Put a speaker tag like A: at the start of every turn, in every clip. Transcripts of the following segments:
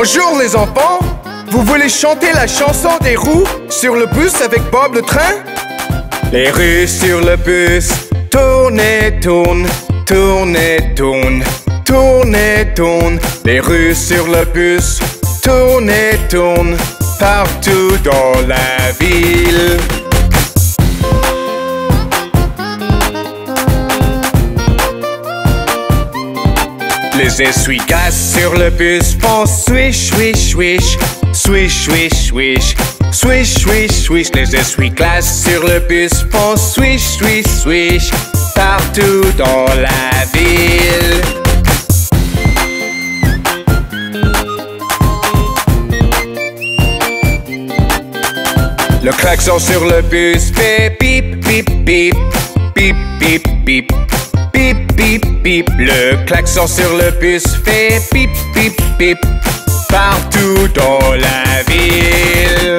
A: Bonjour les enfants. Vous voulez chanter la chanson des roues sur le bus avec Bob le train? Les roues sur le bus. Tournent et tournent, tournent et tournent. Les roues sur le bus. Tournent et tournent partout dans la ville. Les essuie-glaces sur le bus font swish, swish, swish. Swish, swish, swish. Swish, swish, swish. Les essuie-glaces sur le bus font swish, swish, swish. Partout dans la ville. Le klaxon sur le bus fait pip, pip, pip. Pip, pip, pip. Pip, pip, le klaxon sur le bus fait bip, bip, bip, partout dans la ville.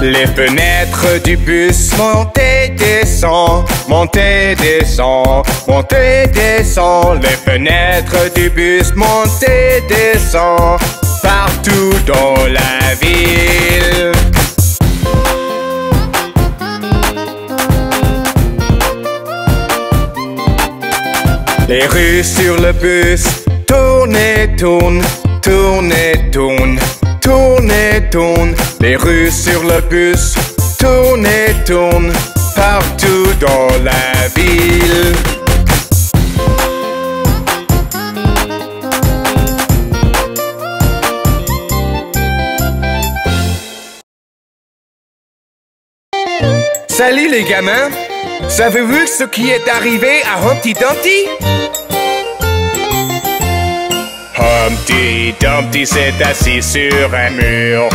A: Les fenêtres du bus montent et descendent, montent et descendent, montent et descendent. Les fenêtres du bus montent et descendent partout dans la ville. Les rues sur le bus tournent et tournent, tournent et tournent, tournent et tournent. Les rues sur le bus tournent et tournent partout dans la ville. Salut les gamins! Savez-vous ce qui est arrivé à Humpty Dumpty? Humpty Dumpty s'est assis sur un mur.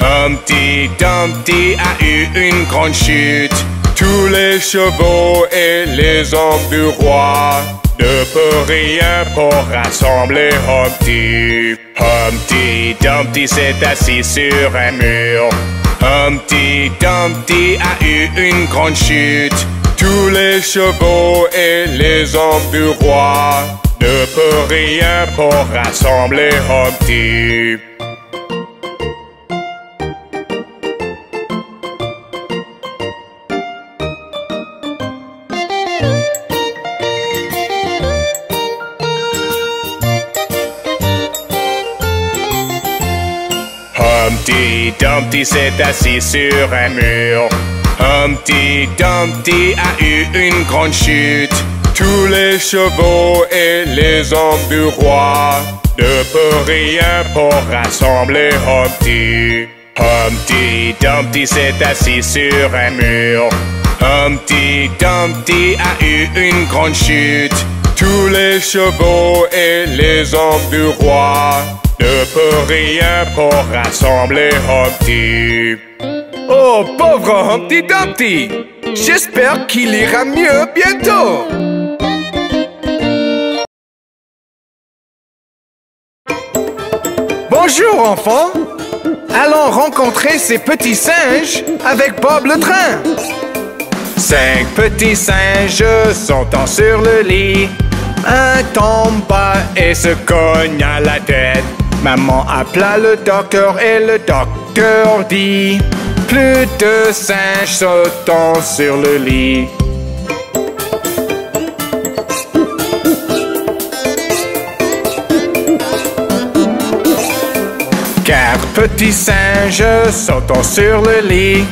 A: Humpty Dumpty a eu une grande chute. Tous les chevaux et les hommes du roi ne peuvent rien pour rassembler Humpty. Humpty Dumpty s'est assis sur un mur. Humpty Dumpty a eu une grande chute. Tous les chevaux et les hommes du roi ne peuvent rien pour rassembler Humpty. Humpty Dumpty s'est assis sur un mur. Humpty Dumpty a eu une grande chute. Tous les chevaux et les hommes du roi ne peuvent rien pour rassembler Humpty. Humpty Dumpty s'est assis sur un mur. Humpty Dumpty a eu une grande chute. Tous les chevaux et les hommes du roi ne peuvent rien pour rassembler Humpty. Oh, pauvre Humpty Dumpty! J'espère qu'il ira mieux bientôt! Bonjour, enfants! Allons rencontrer ces petits singes avec Bob le train! Cinq petits singes sautant sur le lit. Un tombe bas et se cogne à la tête. Maman appela le docteur et le docteur dit Plus de singes sautant sur le lit. Petits singes sautant sur le lit.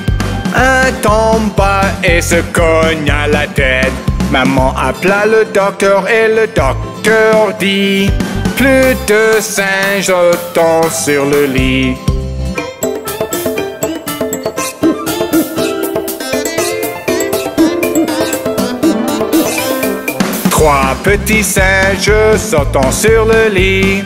A: Un tombe bas et se cogne à la tête. Maman appela le docteur et le docteur dit Plus de singes sautant sur le lit. Trois petits singes sautant sur le lit.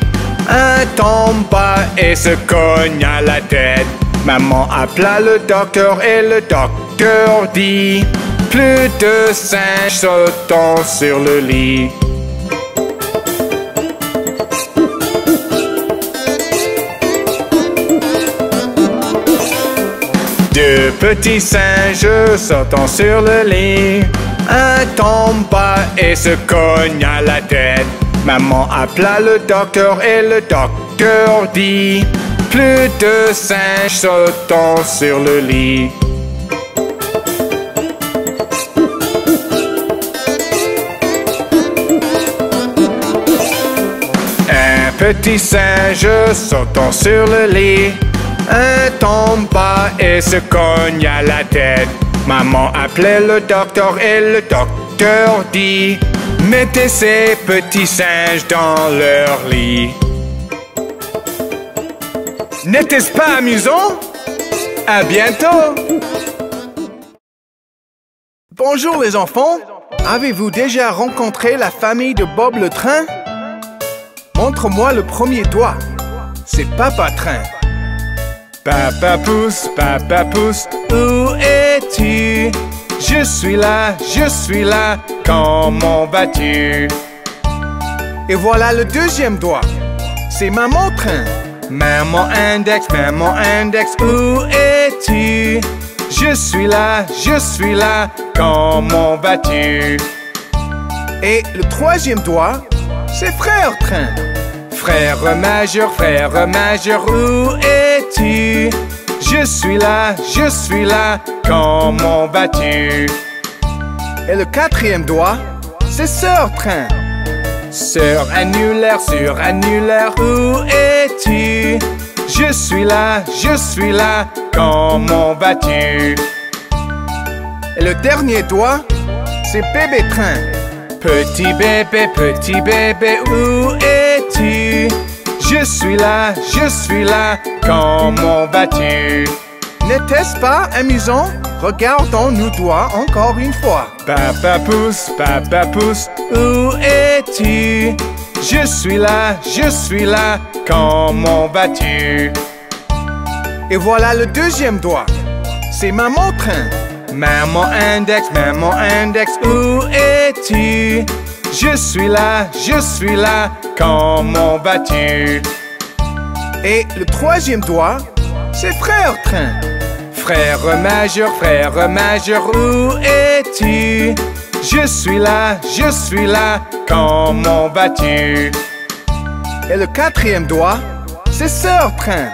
A: Un tombe bas et se cogne à la tête. Maman appela le docteur et le docteur dit Plus de singes sautant sur le lit. Deux petits singes sautant sur le lit. Un tombe bas et se cogne à la tête. Maman appela le docteur et le docteur dit Plus de singes sautant sur le lit. Un petit singe sautant sur le lit. Un tombe bas et se cogne à la tête. Maman appelait le docteur et le docteur dit Mettez ces petits singes dans leur lit. N'était-ce pas amusant? À bientôt!
B: Bonjour les enfants. Avez-vous déjà rencontré la famille de Bob le train? Montre-moi le premier doigt. C'est Papa Train.
A: Papa pousse, papa pousse, où es-tu? Je suis là, je suis là, comment vas-tu?
B: Et voilà le deuxième doigt. C'est Maman Train.
A: Maman index, maman index, où es-tu? Je suis là, je suis là, comment vas-tu?
B: Et le troisième doigt, c'est Frère Train.
A: Frère majeur, frère majeur, où es-tu? Je suis là, je suis là, comment vas-tu?
B: Et le quatrième doigt, c'est Sœur Train.
A: Sœur annulaire, sœur annulaire, où es-tu? Je suis là, je suis là, comment vas-tu?
B: Et le dernier doigt, c'est Bébé Train.
A: Petit bébé, petit bébé, où es-tu? Je suis là, je suis là, comment vas-tu?
B: N'était-ce pas amusant? Regardons nos doigts encore une fois.
A: Papa pousse, papa pousse, où es-tu? Je suis là, je suis là, comment vas-tu?
B: Et voilà le deuxième doigt. C'est Maman Train.
A: Maman index, maman index, où es-tu? Je suis là, je suis là, comment vas-tu?
B: Et le troisième doigt, c'est Frère Train.
A: Frère majeur, frère majeur, où es-tu? Je suis là, je suis là, comment vas-tu?
B: Et le quatrième doigt, c'est Sœur Train.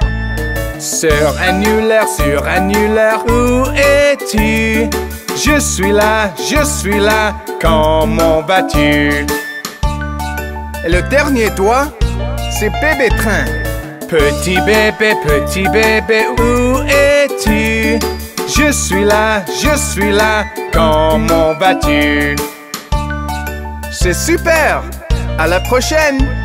A: Sœur annulaire, sœur annulaire, où es-tu? Je suis là, je suis là, comment vas-tu?
B: Et le dernier doigt, c'est Bébé Train.
A: Petit bébé, petit bébé, où es-tu? Je suis là, je suis là, comment vas-tu?
B: C'est super! À la prochaine!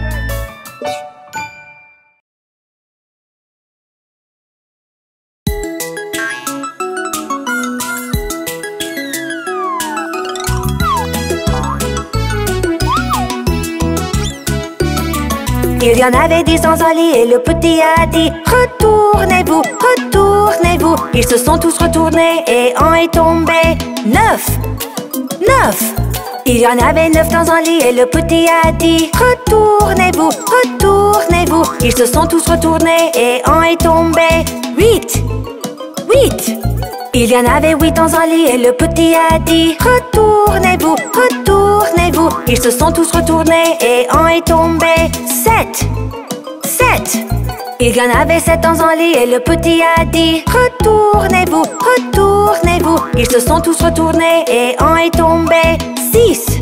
C: Il y en avait dix dans un lit et le petit a dit Retournez-vous, retournez-vous. Ils se sont tous retournés et un est tombé Neuf Neuf. Il y en avait neuf dans un lit et le petit a dit Retournez-vous, retournez-vous. Ils se sont tous retournés et un est tombé Huit Huit. Il y en avait huit dans un lit et le petit a dit Retournez-vous, retournez-vous Ils se sont tous retournés et un est tombé. Sept. Sept. Il y en avait sept dans un lit et le petit a dit Retournez-vous, retournez-vous. Ils se sont tous retournés et un est tombé. Six.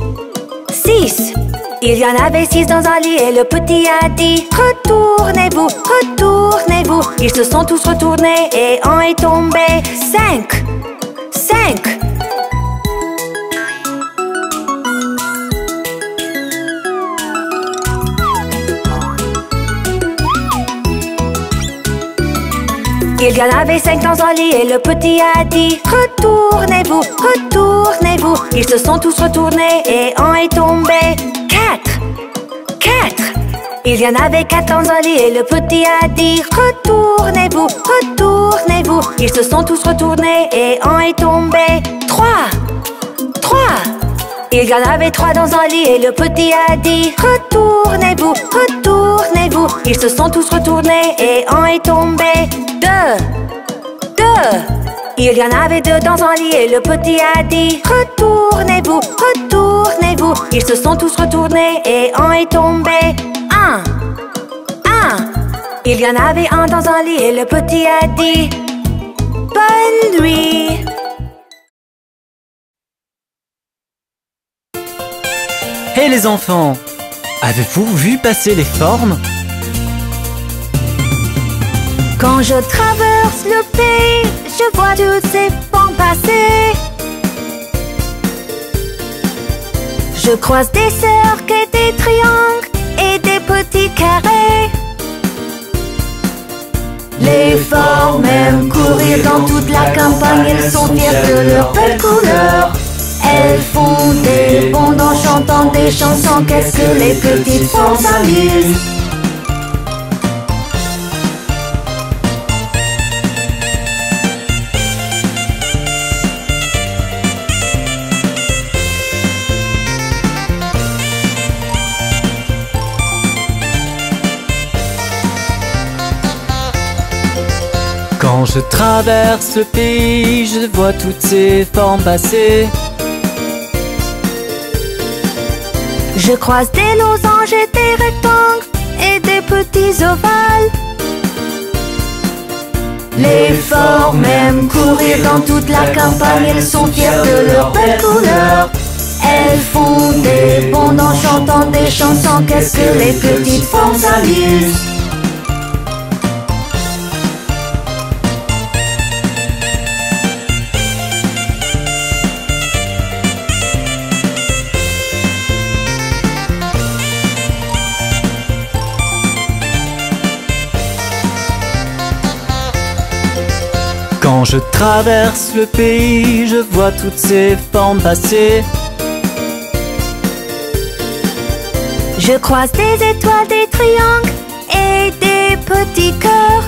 C: Six. Il y en avait six dans un lit et le petit a dit Retournez-vous, retournez-vous. Ils se sont tous retournés et un est tombé. Cinq. Cinq Il y en avait cinq dans un lit et le petit a dit Retournez-vous, retournez-vous. Ils se sont tous retournés et un est tombé. Quatre Quatre. Il y en avait quatre dans un lit et le petit a dit Retournez-vous, retournez-vous. Ils se sont tous retournés et un est tombé. Trois Trois Il y en avait trois dans un lit et le petit a dit Retournez-vous, retournez-vous Ils se sont tous retournés et un est tombé Deux Deux il y en avait deux dans un lit et le petit a dit Retournez-vous, se sont tous retournés et un est tombé. Un, un. Il y en avait un dans un lit et le petit a dit Bonne nuit.
D: Hé les enfants Avez-vous vu passer les formes?
C: Quand je traverse le pays, je vois toutes ces formes passer. Je croise des cercles et des triangles et des petits carrés. Les formes aiment courir dans toute la campagne, elles sont fières de leur belle couleur. Elles font des bonds en chantant des chansons, qu'est-ce que les petites formes s'amusent?
D: Quand je traverse le pays, je vois toutes ces formes passer.
C: Je croise des losanges et des rectangles et des petits ovales. Les formes aiment courir dans toute la campagne, elles sont fières de leur belle couleur. Elles font des bonds en chantant des chansons, qu'est-ce que les petites formes s'amusent.
D: Quand je traverse le pays, je vois toutes ces formes passer.
C: Je croise des étoiles, des triangles et des petits cœurs.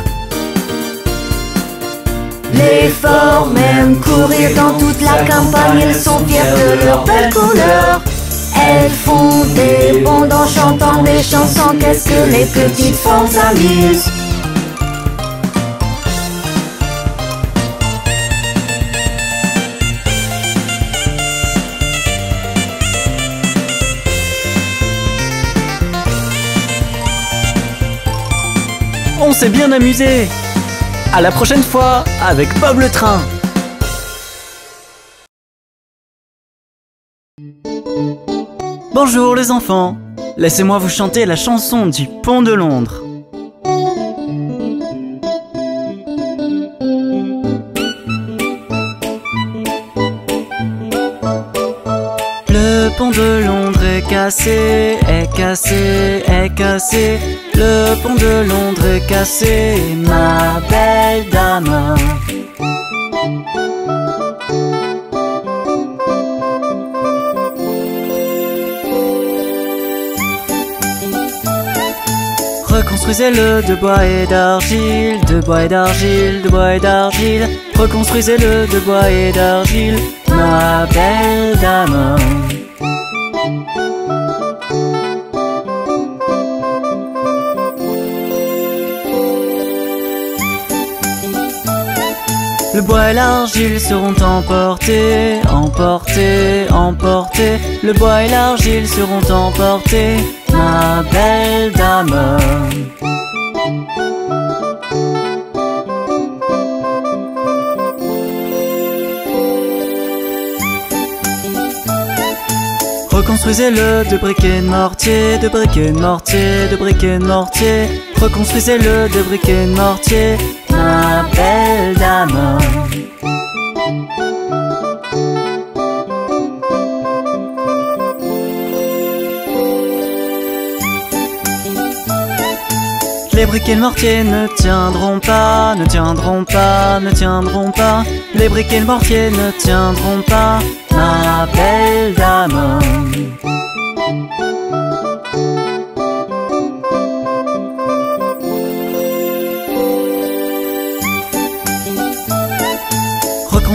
C: Les formes aiment courir dans toute la campagne, elles sont fières de leur belle couleur. Elles font des bonds en chantant des chansons, qu'est-ce que les petites formes s'amusent.
D: On s'est bien amusé À la prochaine fois avec Bob le train Bonjour les enfants Laissez-moi vous chanter la chanson du pont de Londres. Le pont de Londres est cassé, est cassé, est cassé. Le pont de Londres est cassé, ma belle dame. Reconstruisez-le de bois et d'argile, de bois et d'argile, de bois et d'argile. Reconstruisez-le de bois et d'argile, ma belle dame. Le bois et l'argile seront emportés, emportés, emportés. Le bois et l'argile seront emportés, ma belle dame. Reconstruisez-le de briquet de mortier, de briquet de mortier, de briquet de mortier. Reconstruisez-le de briquet de mortier, belle. Les briquets de mortier ne tiendront pas, ne tiendront pas, ne tiendront pas. Les briquets de mortier ne tiendront pas, ma belle dame.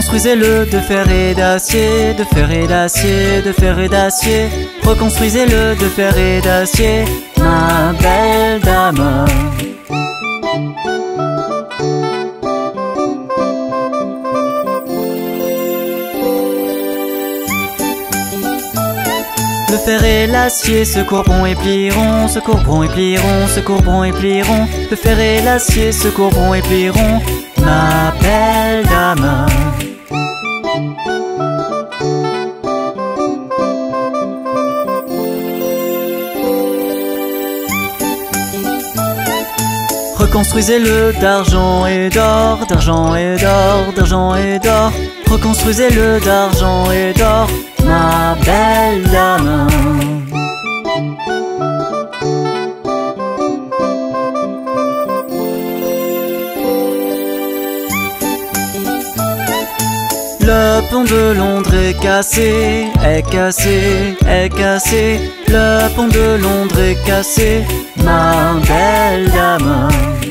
D: Reconstruisez-le de fer et d'acier, de fer et d'acier, de fer et d'acier. Reconstruisez-le de fer et d'acier, ma belle dame. Le fer et l'acier se courberont et plieront, se courberont et plieront, se et plieront. Le fer et l'acier se courberont et plieront, ma belle dame. Reconstruisez-le d'argent et d'or, d'argent et d'or, d'argent et d'or. Reconstruisez-le d'argent et d'or, ma belle dame. Le pont de Londres est cassé, est cassé, est cassé. Le pont de Londres est cassé, ma belle dame.